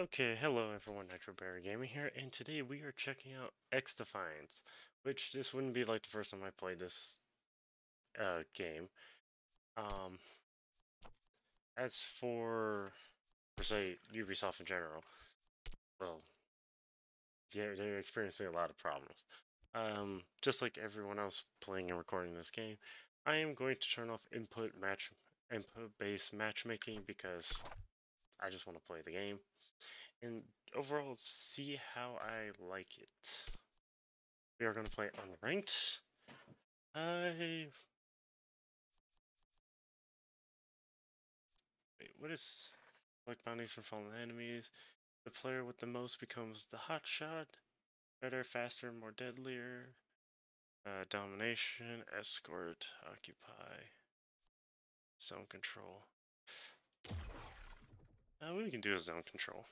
Okay, hello everyone, Nitro Beary Gaming here, and today we are checking out XDefiant, which this wouldn't be like the first time I played this uh, game. Um, as for, per se, Ubisoft in general, well, they're, they're experiencing a lot of problems. Um, just like everyone else playing and recording this game, I am going to turn off input match input-based matchmaking because I just want to play the game and overall see how I like it. We are going to play unranked. I... Wait, what is... Collect bounties from fallen enemies. The player with the most becomes the hot shot. Better, faster, more deadlier. Uh, domination, escort, occupy, zone control. Uh, we can do a zone control.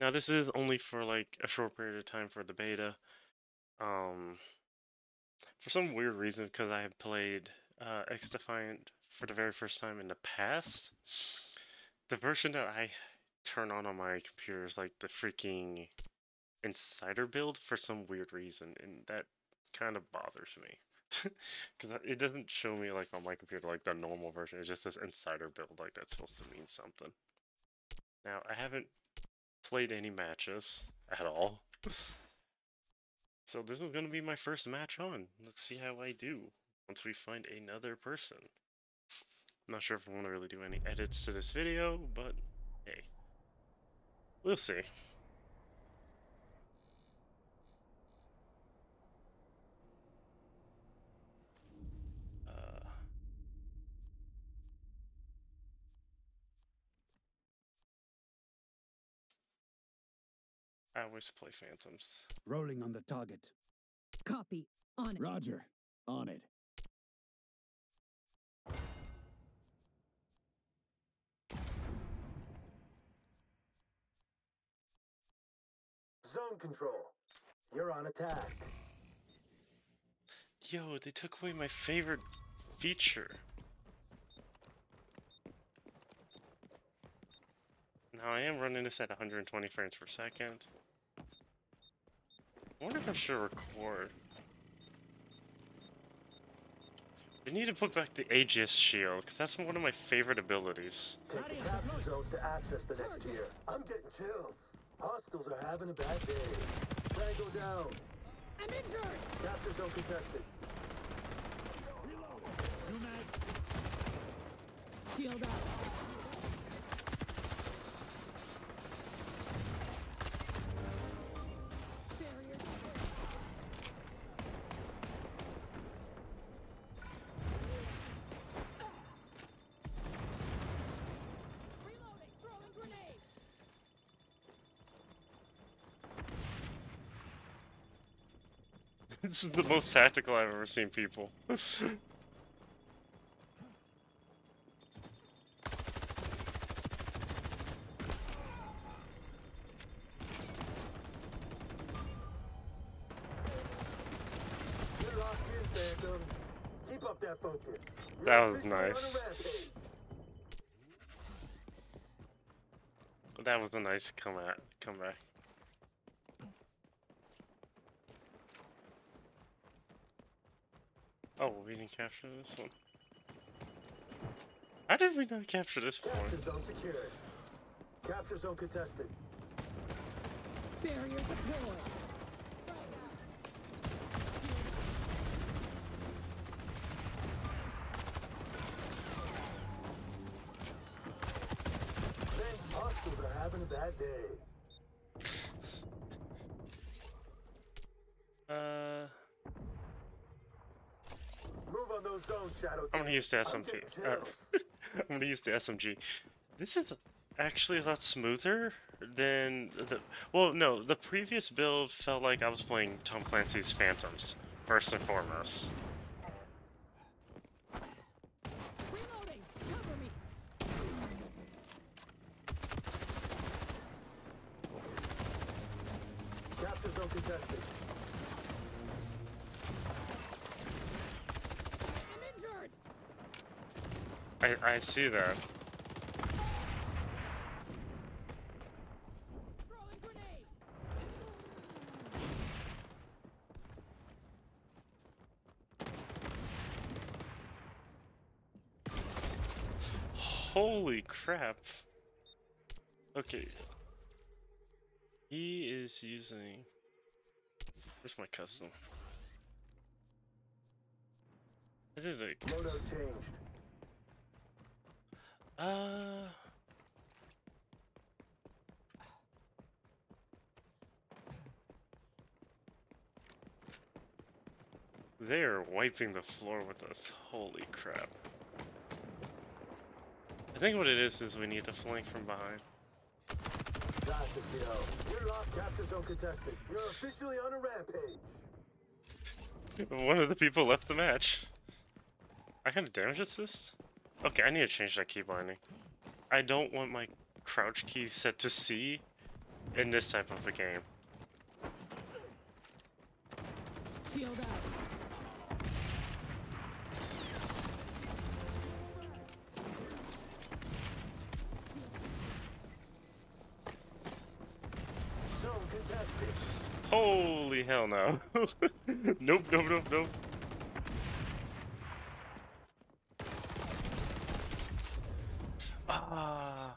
Now this is only for like a short period of time for the beta. Um, for some weird reason, because I have played uh, XDefiant for the very first time in the past, the version that I turn on on my computer is like the freaking insider build for some weird reason, and that kind of bothers me. Because it doesn't show me like on my computer like the normal version. It just says insider build like that's supposed to mean something. Now I haven't played any matches at all. so this is going to be my first match on. Let's see how I do once we find another person. I'm not sure if I want to really do any edits to this video, but hey, we'll see. I always play Phantoms. Rolling on the target. Copy. On it. Roger. On it. Zone control. You're on attack. Yo, they took away my favorite feature. Now I am running this at 120 frames per second. I wonder if I should record. We need to put back the Aegis shield, because that's one of my favorite abilities. Take the capture zones to access the next tier. I'm getting chills. Hostiles are having a bad day. Tango down. I'm injured. Capture zone contested. Shield up. this is the most tactical I've ever seen people. That was nice. That was a nice comeback. Comeback. Oh, we didn't capture this one. How did we not capture this one? Capture zone secured. Capture zone contested. Barrier deployed. hostiles are having a bad day. Uh. Move on those zones, Shadow. I'm gonna use the SMG. Uh, I'm gonna use the SMG. This is actually a lot smoother than the. Well, no, the previous build felt like I was playing Tom Clancy's Phantoms first and foremost. Reloading. Cover I, I see that. Holy crap. Okay. He is using... Where's my custom? I did it. Uh. They're wiping the floor with us. Holy crap. I think what it is is we need to flank from behind. Classic, Yo. You're locked capture zone contested. You're officially on a rampage. One of the people left the match. I got a damage assist? Okay, I need to change that key binding. I don't want my crouch key set to C in this type of a game. Up. Holy hell no. nope, nope, nope, nope. Ah.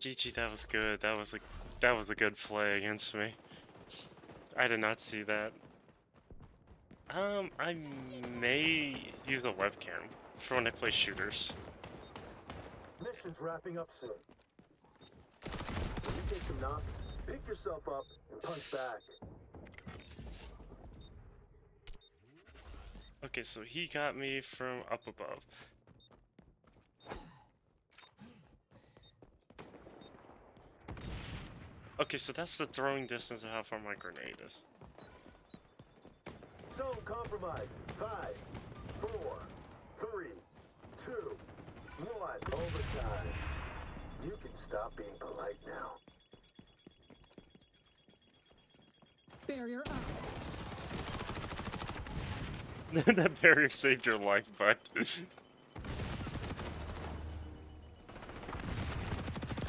GG, that was good. That was a that was a good play against me. I did not see that. Um, I may use a webcam for when I play shooters. Mission's wrapping up soon. When you take some knocks, pick yourself up and punch back. Okay, so he got me from up above. Okay, so that's the throwing distance of how far my grenade is. Zone compromised. Five, four, three, two, one. Overtime. You can stop being polite now. Barrier up. that barrier saved your life, bud.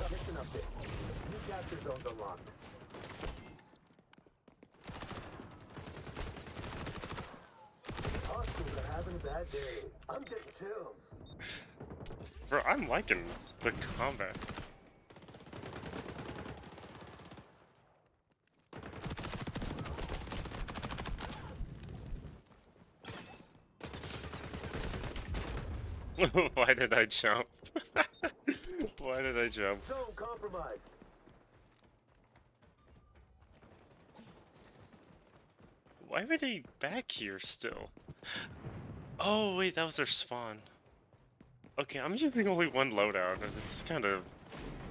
Mission update. New capture zones unlocked. Hostiles are having a bad day. I'm getting chills. Bro, I'm combat. Why did I jump? Why did I jump? Zone compromised. Why were they back here still? Oh, wait, that was their spawn. Okay, I'm using only one loadout. and It's kind of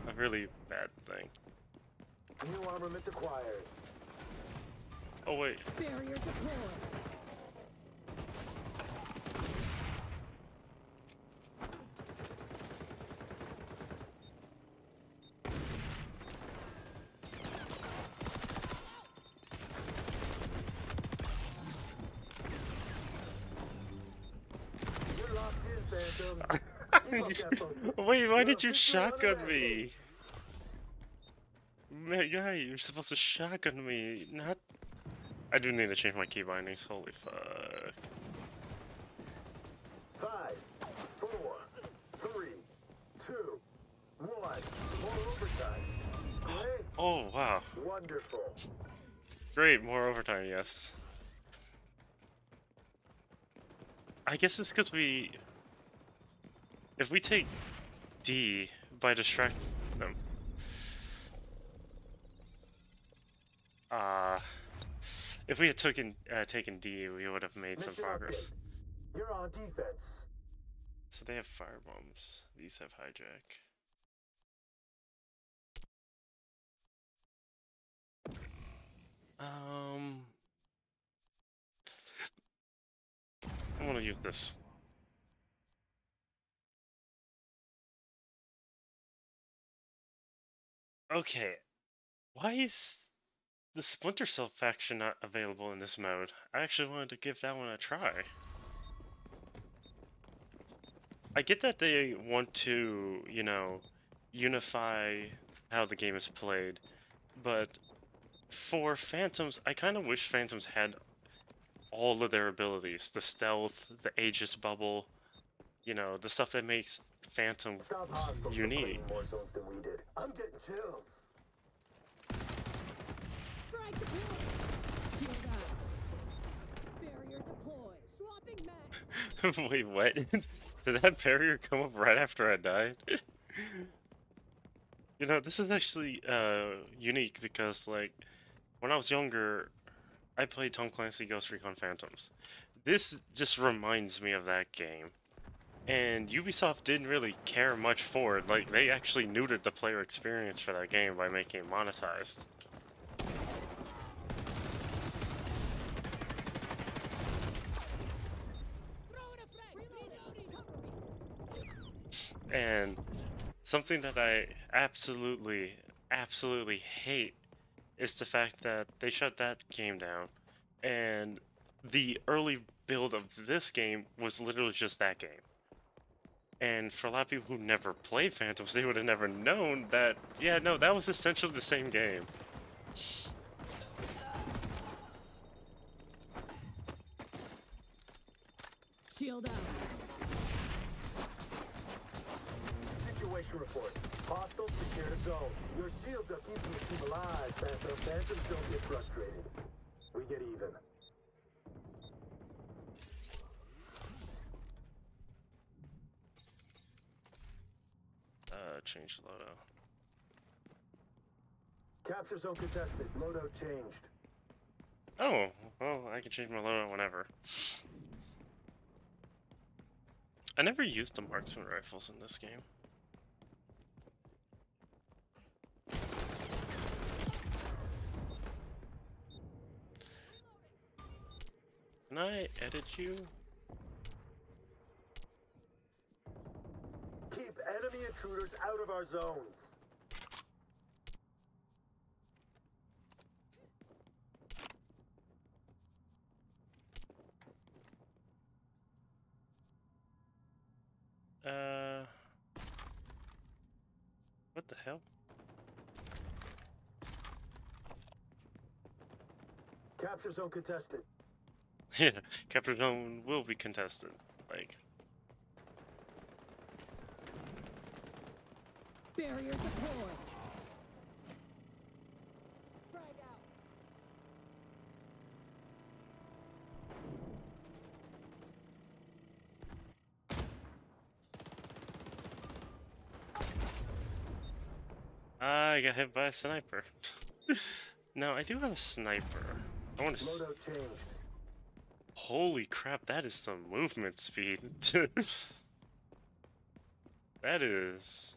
a really bad thing. New armament acquired. Oh, wait. Barrier deployed. You're locked in, Phantom. Keep up that focus. Wait, why did you shotgun me? Man, guy, you're supposed to shotgun me, not... I do need to change my key bindings, holy fuck. Five, four, three, two, one. More overtime. Great. Oh, wow. Wonderful. Great, more overtime, yes. I guess it's because we... If we take D by distract them... Uh... If we had taken, uh, taken D, we would have made some progress. update. You're on defense. So they have fire bombs. These have hijack. Um, I'm gonna use this. Okay, why is the Splinter Cell faction not available in this mode? I actually wanted to give that one a try. I get that they want to, you know, unify how the game is played, but for Phantoms, I kind of wish Phantoms had all of their abilities the stealth, the Aegis bubble, you know, the stuff that makes Phantom Stop hostiles unique. claiming more zones than we did. I'm getting chills. Strike deployed. Shield out. Barrier deployed. Swapping mag. Wait, what? Did that barrier come up right after I died? you know, this is actually uh, unique because, like, when I was younger, I played Tom Clancy Ghost Recon Phantoms. This just reminds me of that game. And Ubisoft didn't really care much for it. Like, they actually neutered the player experience for that game by making it monetized. And something that I absolutely, absolutely hate is the fact that they shut that game down. And the early build of this game was literally just that game. And for a lot of people who never played Phantoms, they would have never known that, yeah, no, that was essentially the same game. Shield out. Situation report. Hostiles secure the zone. Your shields are keeping the team alive, Phantom. Phantoms don't get frustrated. We get even. Uh, change loadout. Capture zone contested. Loadout changed. Oh, well, I can change my loadout whenever. I never used the marksman rifles in this game. Can I edit you? Intruders out of our zones. Uh. What the hell? Capture zone contested. Yeah, Capture Zone will be contested. Like, Barrier deployed. Frag out. I got hit by a sniper. no, I do have a sniper. I want to. Loadout changed. Holy crap, that is some movement speed. that is.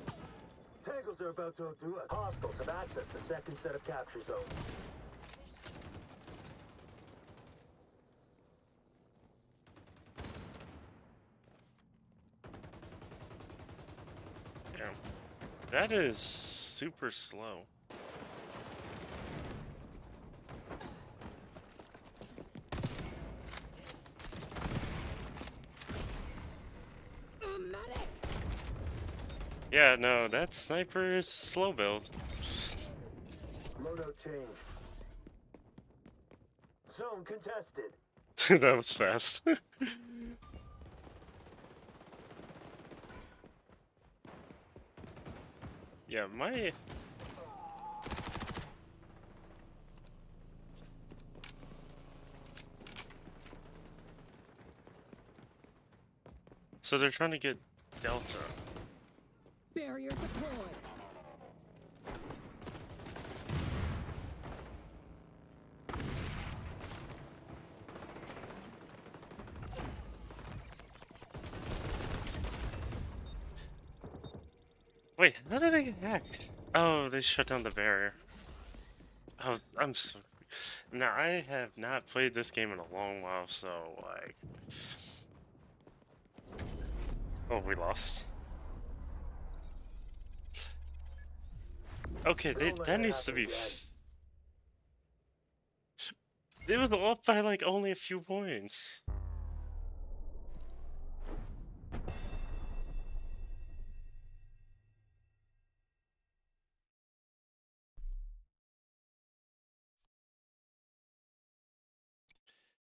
Are about to. Hostiles have accessed the second set of capture zones. Damn. That is super slow. Yeah, no, that sniper is slow build. Loadout changed. Zone contested. that was fast. yeah, my. So they're trying to get Delta. Barrier deployed. Wait, how did I get hacked? Oh, they shut down the barrier. Oh, I'm so. Now I have not played this game in a long while, so like, Oh, we lost. Okay, they, that needs to be. It was off by like only a few points.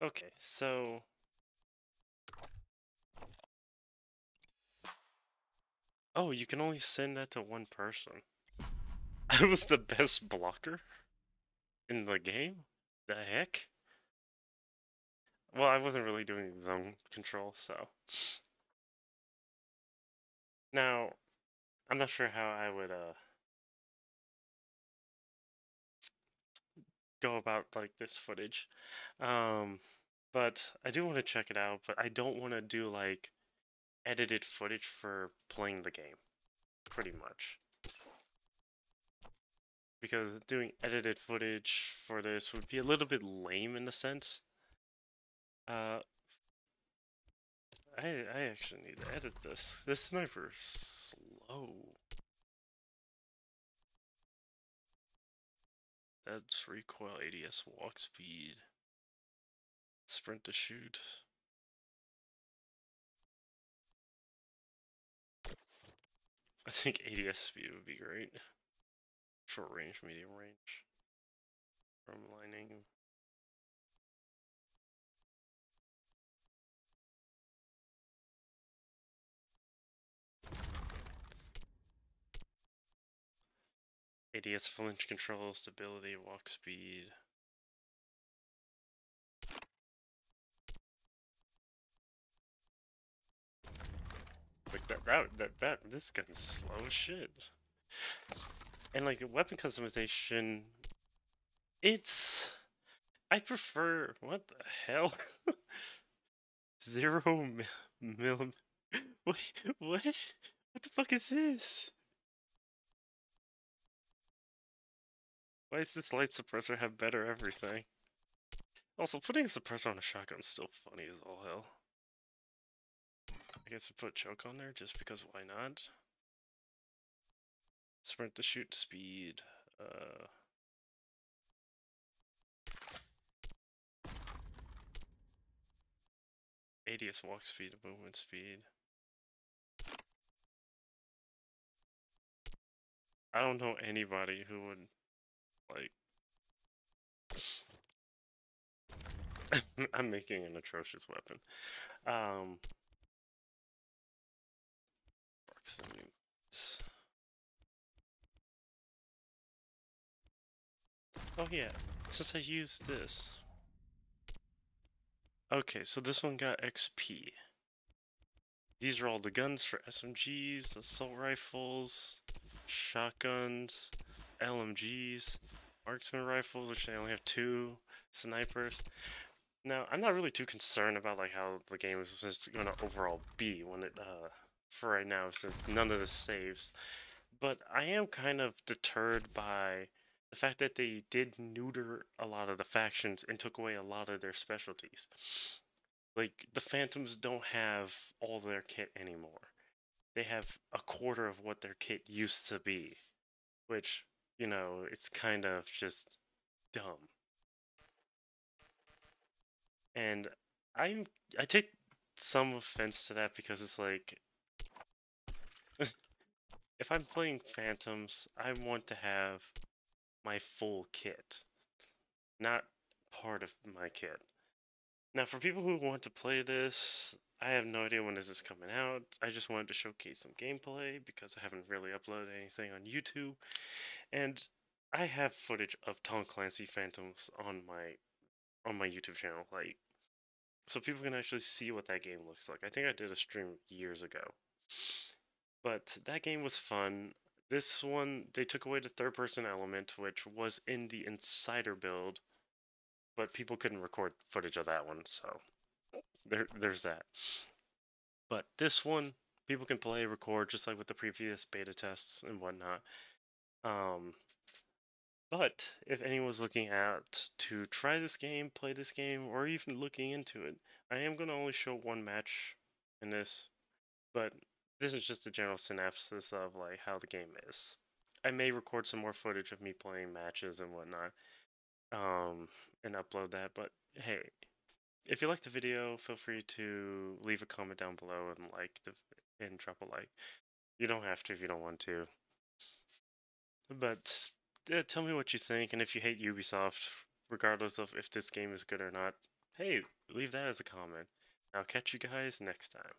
Okay, so Oh, you can only send that to one person. I was the best blocker in the game? The heck? Well, I wasn't really doing zone control, so. Now, I'm not sure how I would uh go about like this footage. Um but I do want to check it out, but I don't want to do like edited footage for playing the game, pretty much. Because doing edited footage for this would be a little bit lame in a sense. Uh, I I actually need to edit this. This sniper's slow. That's recoil, ADS, walk speed, sprint to shoot. I think ADS speed would be great. Short range, medium range. From lining. ADS flinch control, stability, walk speed. Like that, that, that, that, this gun's slow as shit. And like weapon customization, it's, I prefer, what the hell? Zero mil, mil, wait, what? What the fuck is this? Why does this light suppressor have better everything? Also, putting a suppressor on a shotgun is still funny as all hell. I guess we put choke on there just because why not? Sprint to shoot speed. Uh, ADS walk speed, movement speed. I don't know anybody who would like. I'm making an atrocious weapon. Um. Oh yeah, since I used this. Okay, so this one got XP. These are all the guns for SMGs, assault rifles, shotguns, LMGs, marksman rifles, which I only have two, snipers. Now, I'm not really too concerned about like how the game is just going to overall be when it, uh, for right now, since none of this saves. But I am kind of deterred by the fact that they did neuter a lot of the factions and took away a lot of their specialties. Like, the Phantoms don't have all their kit anymore. They have a quarter of what their kit used to be. Which, you know, it's kind of just dumb. And I'm I take some offense to that because it's like if I'm playing Phantoms, I want to have my full kit, not part of my kit. Now, for people who want to play this, I have no idea when this is coming out. I just wanted to showcase some gameplay because I haven't really uploaded anything on YouTube, and I have footage of Tom Clancy Phantoms on my on my YouTube channel, like so people can actually see what that game looks like. I think I did a stream years ago. But that game was fun. This one, they took away the third person element, which was in the Insider build, but people couldn't record footage of that one, so there, there's that. But this one, people can play, record, just like with the previous beta tests and whatnot. Um, but if anyone's looking at to try this game, play this game, or even looking into it, I am going to only show one match in this. But this is just a general synopsis of like how the game is. I may record some more footage of me playing matches and whatnot, um, and upload that. But hey, if you like the video, feel free to leave a comment down below and like the and drop a like. You don't have to if you don't want to. But uh, tell me what you think, and if you hate Ubisoft, regardless of if this game is good or not, hey, leave that as a comment. I'll catch you guys next time.